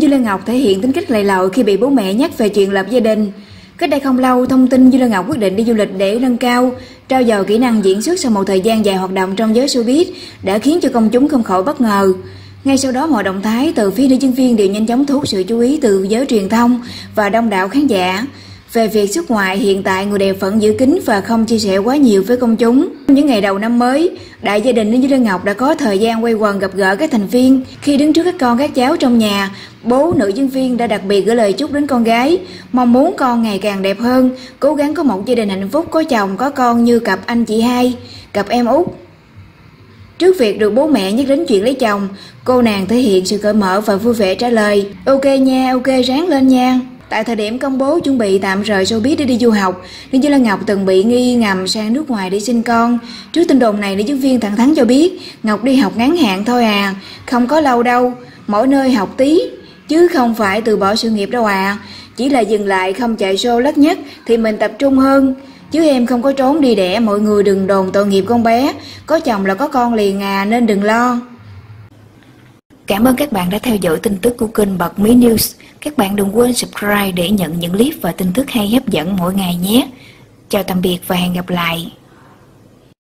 Dư Lê Ngọc thể hiện tính cách lầy lội khi bị bố mẹ nhắc về chuyện lập gia đình. Cách đây không lâu, thông tin Dư Lê Ngọc quyết định đi du lịch để nâng cao, trao dồi kỹ năng diễn xuất sau một thời gian dài hoạt động trong giới showbiz đã khiến cho công chúng không khỏi bất ngờ. Ngay sau đó mọi động thái từ phía nữ diễn viên đều nhanh chóng thu hút sự chú ý từ giới truyền thông và đông đảo khán giả. Về việc xuất ngoại, hiện tại người đẹp vẫn giữ kín và không chia sẻ quá nhiều với công chúng. Những ngày đầu năm mới, đại gia đình như Lân Ngọc đã có thời gian quay quần gặp gỡ các thành viên. Khi đứng trước các con các cháu trong nhà, bố nữ diễn viên đã đặc biệt gửi lời chúc đến con gái, mong muốn con ngày càng đẹp hơn, cố gắng có một gia đình hạnh phúc, có chồng, có con như cặp anh chị hai, cặp em út. Trước việc được bố mẹ nhắc đến chuyện lấy chồng, cô nàng thể hiện sự cởi mở và vui vẻ trả lời Ok nha, ok ráng lên nha. Tại thời điểm công bố chuẩn bị tạm rời showbiz để đi du học, nữ Dương Lan Ngọc từng bị nghi ngầm sang nước ngoài để sinh con. Trước tin đồn này, nữ diễn viên thẳng thắn cho biết Ngọc đi học ngắn hạn thôi à, không có lâu đâu, mỗi nơi học tí, chứ không phải từ bỏ sự nghiệp đâu à. Chỉ là dừng lại không chạy show lất nhất thì mình tập trung hơn. Chứ em không có trốn đi đẻ, mọi người đừng đồn tội nghiệp con bé. Có chồng là có con liền à, nên đừng lo. Cảm ơn các bạn đã theo dõi tin tức của kênh Bật Mí News. Các bạn đừng quên subscribe để nhận những clip và tin tức hay hấp dẫn mỗi ngày nhé. Chào tạm biệt và hẹn gặp lại.